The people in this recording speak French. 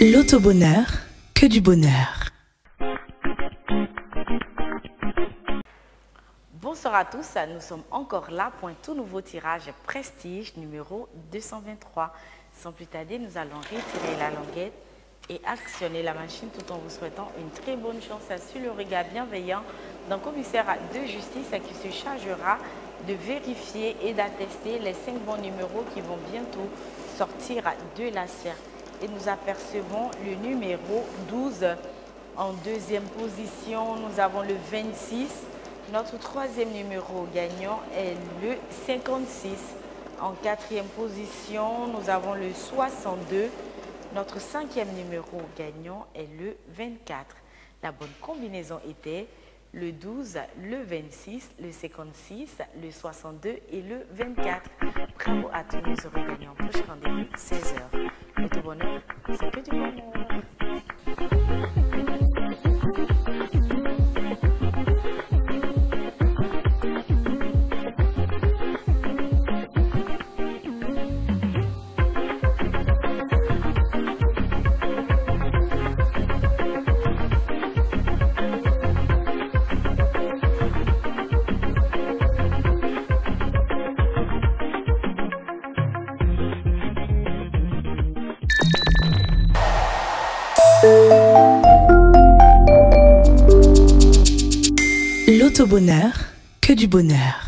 L'autobonheur, que du bonheur. Bonsoir à tous, nous sommes encore là pour un tout nouveau tirage Prestige numéro 223. Sans plus tarder, nous allons retirer la languette et actionner la machine tout en vous souhaitant une très bonne chance sur le regard bienveillant d'un commissaire de justice qui se chargera de vérifier et d'attester les cinq bons numéros qui vont bientôt sortir de la sphère. Et nous apercevons le numéro 12 en deuxième position. Nous avons le 26. Notre troisième numéro gagnant est le 56. En quatrième position, nous avons le 62. Notre cinquième numéro gagnant est le 24. La bonne combinaison était le 12, le 26, le 56, le 62 et le 24. Bravo à tous nos heureux gagnants. Prochain rendez-vous, 16h. Le tout bonheur, c'est du bonheur. L'autobonheur, que du bonheur.